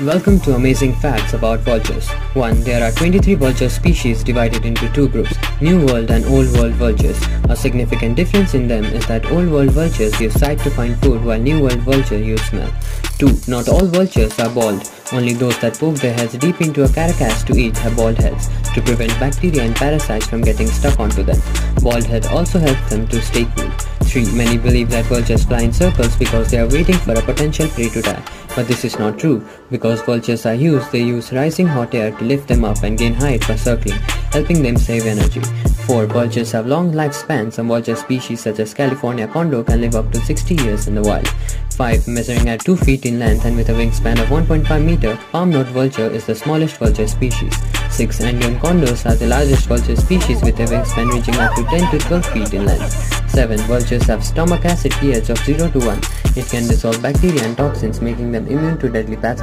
Welcome to Amazing Facts about Vultures. 1. There are 23 vulture species divided into two groups, New World and Old World vultures. A significant difference in them is that Old World vultures use sight to find food while New World vultures use smell. 2. Not all vultures are bald. Only those that poke their heads deep into a carcass to eat have bald heads, to prevent bacteria and parasites from getting stuck onto them. Bald head also helps them to stay cool. 3. Many believe that vultures fly in circles because they are waiting for a potential prey to die. But this is not true. Because vultures are used, they use rising hot air to lift them up and gain height by circling, helping them save energy. 4. Vultures have long lifespans. Some vulture species such as California condor can live up to 60 years in the wild. 5. Measuring at 2 feet in length and with a wingspan of 1.5 meter, palm-nut vulture is the smallest vulture species. 6. Andean condors are the largest vulture species with a wingspan reaching up to 10 to 12 feet in length. 7. Vultures have stomach acid pH of 0 to 1. It can dissolve bacteria and toxins making them immune to deadly pathogens.